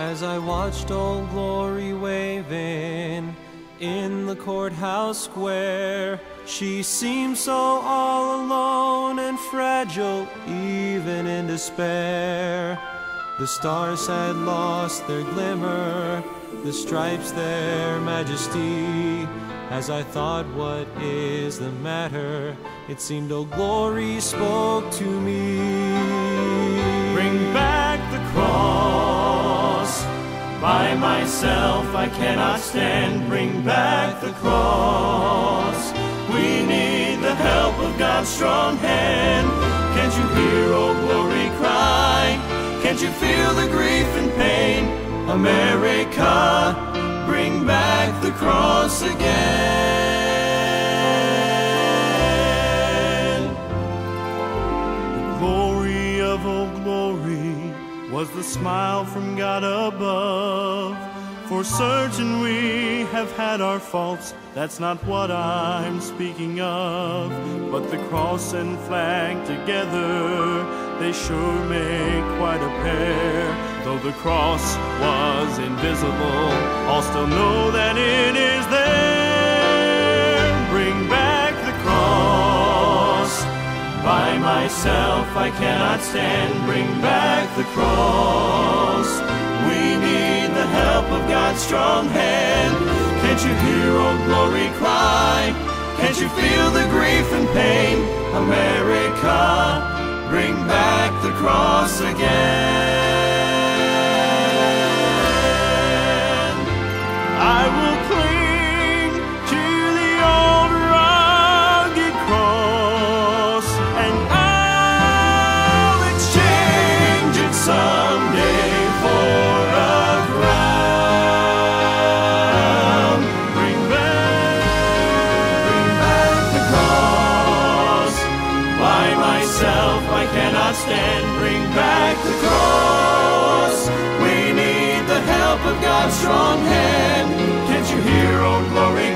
As I watched Old Glory waving in the courthouse square, she seemed so all alone and fragile, even in despair. The stars had lost their glimmer, the stripes their majesty. As I thought, what is the matter? It seemed Old Glory spoke to me. Bring back. By myself I cannot stand. Bring back the cross. We need the help of God's strong hand. Can't you hear, oh glory, cry? Can't you feel the grief and pain? America, bring back the cross again. Glory of old glory was the smile from God above. For certain we have had our faults, that's not what I'm speaking of. But the cross and flag together, they sure make quite a pair. Though the cross was invisible, I'll still know that it is myself I cannot stand. Bring back the cross. We need the help of God's strong hand. Can't you hear, oh glory, cry? Can't you feel the grief and pain? America, bring back the cross again. I cannot stand. Bring back the cross. We need the help of God's strong hand. Can't you hear, oh glory,